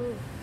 응.